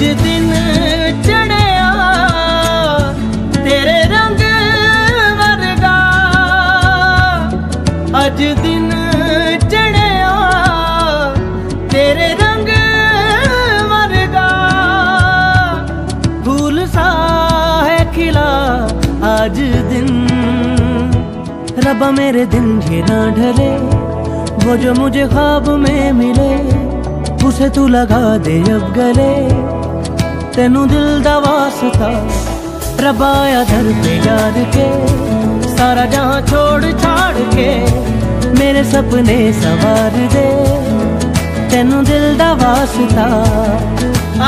दिन चढ़या, तेरे रंग वर्गा। अज दिन चढ़या, तेरे रंग वर्गा। सा है खिला आज दिन। रबा मेरे दिन घेरा ढले, वो जो मुझे ख्वाब में मिले, उसे तू लगा दे अब गले। ਤੈਨੂੰ ਦਿਲ ਦਾ ਵਾਸਤਾ, ਰੱਬਾ ਦਰ ਤੇ ਯਾਦ ਕੇ, ਸਾਰਾ ਜਹਾਂ ਛੋੜ ਛਾੜ ਕੇ, ਮੇਰੇ ਸੁਪਨੇ ਸਵਾਰ ਦੇ। ਤੈਨੂੰ ਦਿਲ ਦਾ ਵਾਸਤਾ,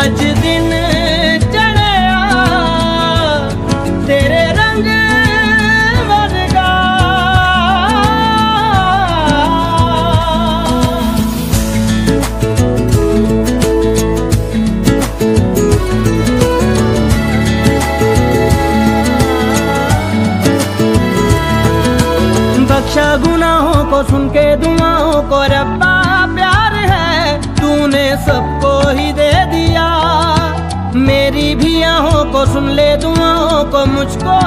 ਅੱਜ ਦਿਨ गुनाहों को सुन के दुआओं को, रब्बा, प्यार है, तूने सबको ही दे दिया। मेरी भी आहों को सुन ले, दुआओं को मुझको